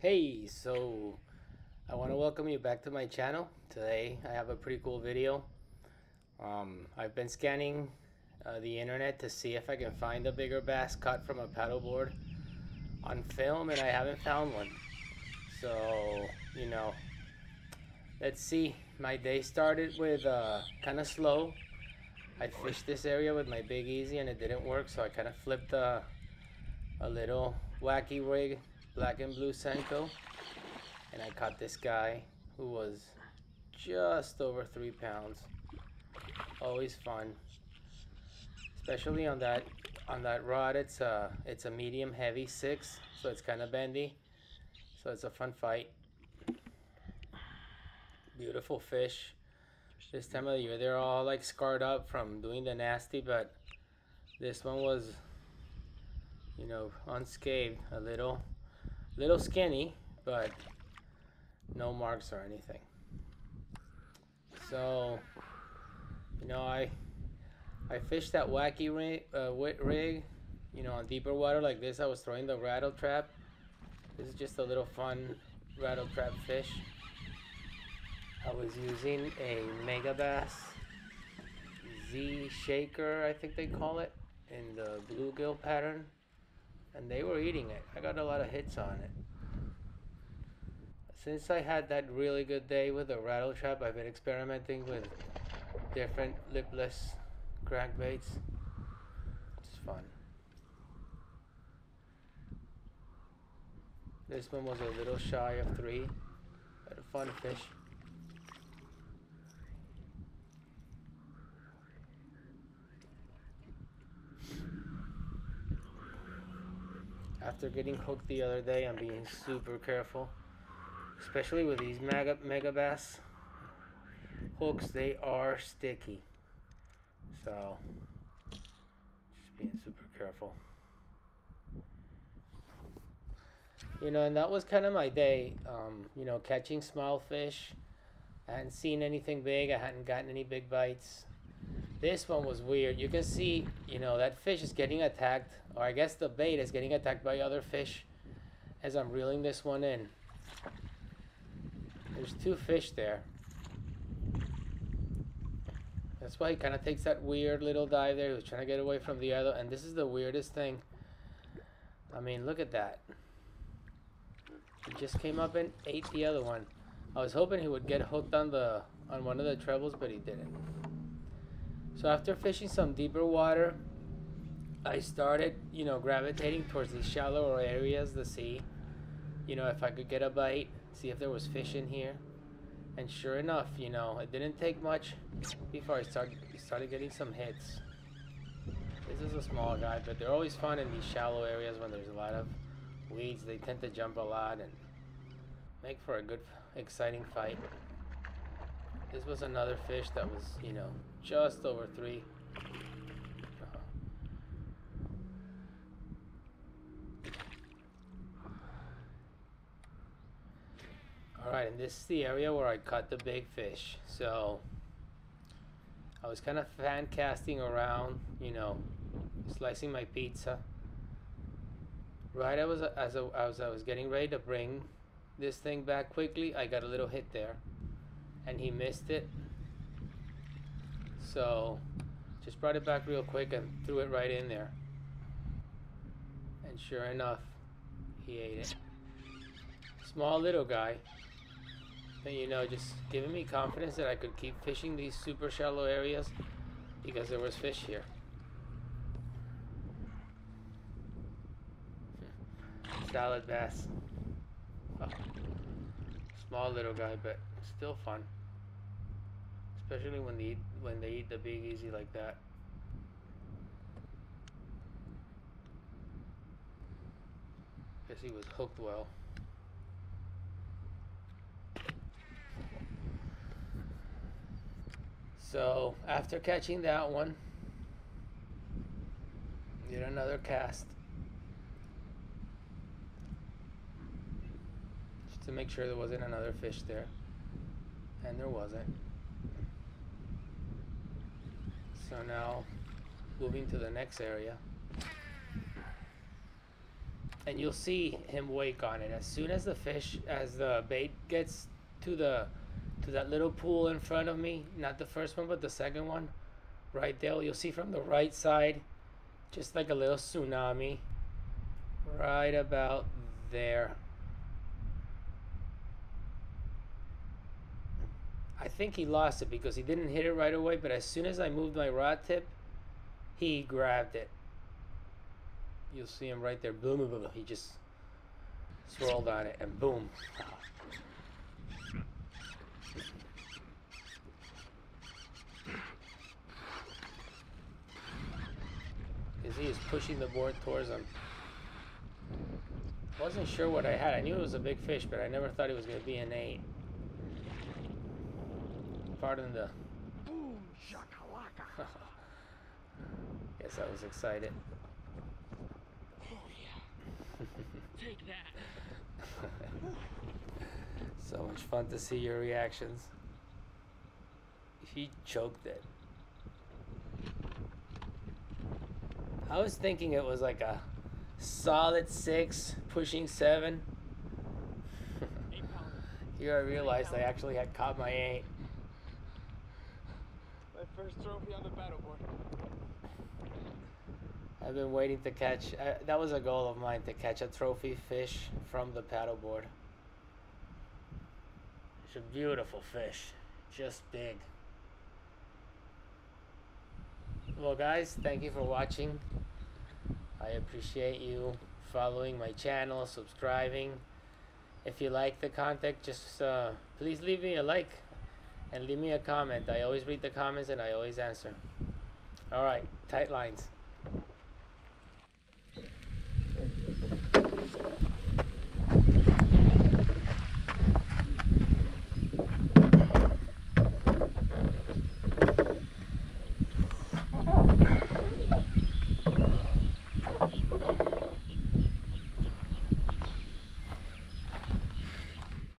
Hey, so I want to welcome you back to my channel. Today I have a pretty cool video. Um, I've been scanning uh, the internet to see if I can find a bigger bass cut from a paddleboard on film and I haven't found one. So, you know, let's see. My day started with uh, kind of slow. I fished this area with my Big EZ and it didn't work so I kind of flipped a, a little wacky rig black and blue Senko and I caught this guy who was just over three pounds. Always fun. Especially on that on that rod it's a it's a medium heavy six so it's kind of bendy. So it's a fun fight. Beautiful fish. This time of the year they're all like scarred up from doing the nasty but this one was you know unscathed a little little skinny, but no marks or anything. So, you know, I I fished that wacky rig, uh, rig, you know, on deeper water like this. I was throwing the rattle trap. This is just a little fun rattle trap fish. I was using a Megabass Z Shaker, I think they call it, in the bluegill pattern and they were eating it. I got a lot of hits on it. Since I had that really good day with the rattle trap, I've been experimenting with different lipless crankbaits. It's fun. This one was a little shy of three, but a fun fish. After getting hooked the other day, I'm being super careful. Especially with these mega, bass hooks, they are sticky. So, just being super careful. You know, and that was kind of my day. Um, you know, catching small fish. I hadn't seen anything big. I hadn't gotten any big bites. This one was weird. You can see, you know, that fish is getting attacked, or I guess the bait is getting attacked by other fish as I'm reeling this one in. There's two fish there. That's why he kind of takes that weird little dive there. He was trying to get away from the other. And this is the weirdest thing. I mean, look at that. He just came up and ate the other one. I was hoping he would get hooked on the on one of the trebles, but he didn't. So after fishing some deeper water, I started, you know, gravitating towards these shallower areas, the sea. You know, if I could get a bite, see if there was fish in here. And sure enough, you know, it didn't take much before I started, started getting some hits. This is a small guy, but they're always fun in these shallow areas when there's a lot of weeds. They tend to jump a lot and make for a good, exciting fight. This was another fish that was, you know, just over three. Uh-huh. Alright, and this is the area where I caught the big fish. So, I was kind of fan casting around, you know, slicing my pizza. Right as, as, I, as I was getting ready to bring this thing back quickly, I got a little hit there and he missed it. So just brought it back real quick and threw it right in there. And sure enough, he ate it. Small little guy. And you know, just giving me confidence that I could keep fishing these super shallow areas because there was fish here. Hmm. Salad bass. Oh. Small little guy, but still fun. Especially when they eat, when they eat the Big EZ like that. Guess he was hooked well. So after catching that one, did another cast. Just to make sure there wasn't another fish there. And there wasn't. So now moving to the next area. and you'll see him wake on it as soon as the fish as the bait gets to the to that little pool in front of me not the first one but the second one right there you'll see from the right side just like a little tsunami right about there I think he lost it because he didn't hit it right away but as soon as I moved my rod tip he grabbed it you'll see him right there. Boom, boom, boom. He just swirled on it and boom. Because he is pushing the board towards him. Wasn't sure what I had. I knew it was a big fish, but I never thought it was going to be an 8. Pardon the... Boom shakalaka. Guess I was excited. Oh yeah. Take that. so much fun to see your reactions. He choked it. I was thinking it was like a solid six, pushing seven. Here I realized I actually had caught my eight. My first trophy on the paddleboard. I've been waiting to catch. Uh, that was a goal of mine to catch a trophy fish from the paddleboard. It's a beautiful fish, just big. Well, guys, thank you for watching. I appreciate you following my channel, subscribing. If you like the content, just uh, please leave me a like and leave me a comment. I always read the comments and I always answer. All right, tight lines.